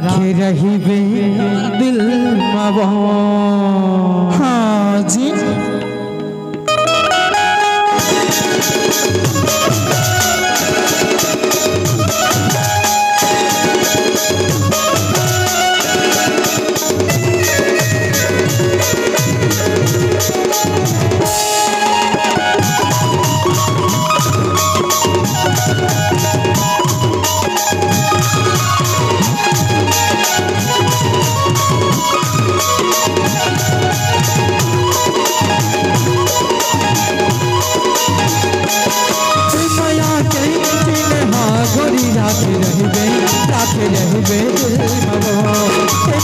राखे रही बे दिल हाँ जी। रहबे दिल मबो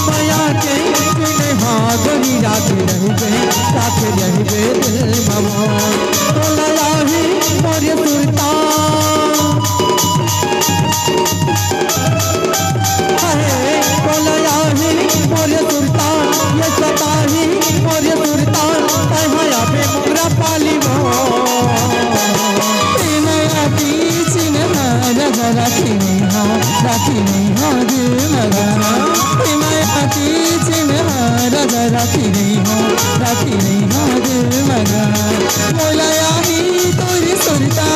माया के हाँ गोरी राखे रहबे साथ रहबे दिल मबो तोला ही सुरता तोला ही मोरे सुरता ये सता नहीं हाँ दिल मगा मैं पीछे राजा राखी नहीं हाँ राखी नहीं हाँ दिल मगा बोला ही तोरी सुरता।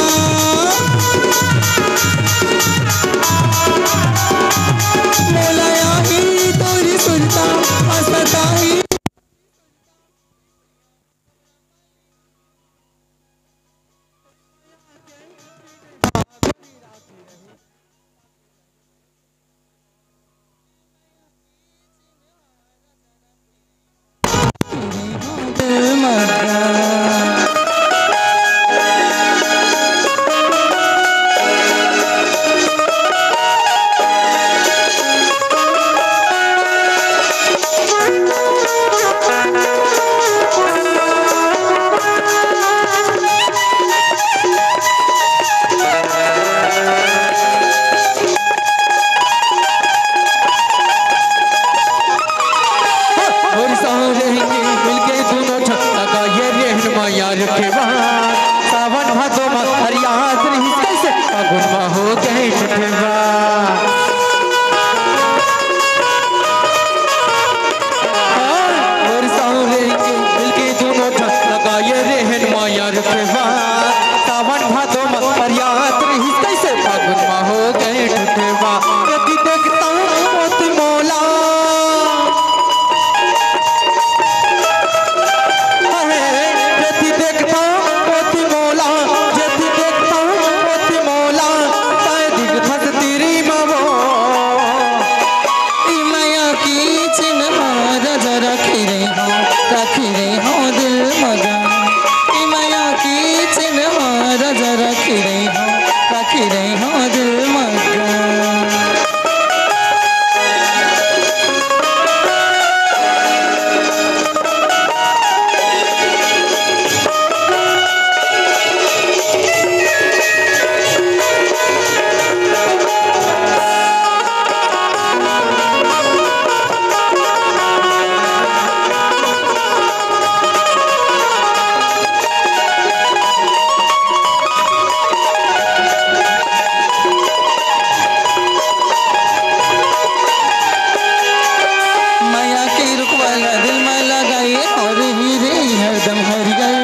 माया के रुकवाला दिल में लगाए और हीरे हरदम गए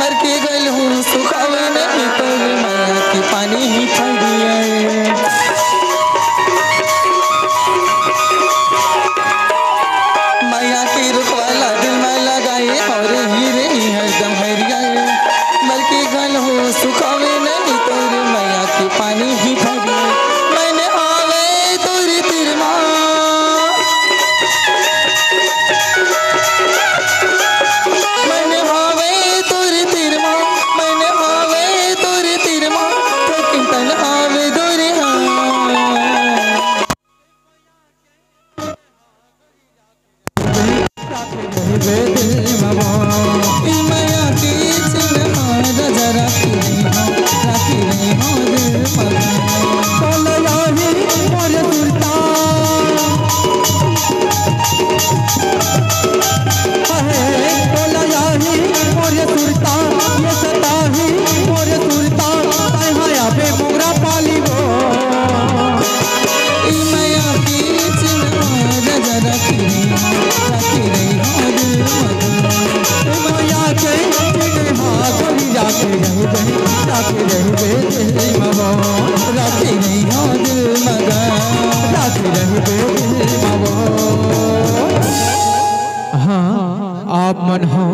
मर के गल हूँ सुखावे नहीं तो माया के पानी ही फल माया मेरे दिल राखे रहबे दिल मवा राखी नहीं हो मगा राखी रहबे दिल मवा हाँ आप मन हो।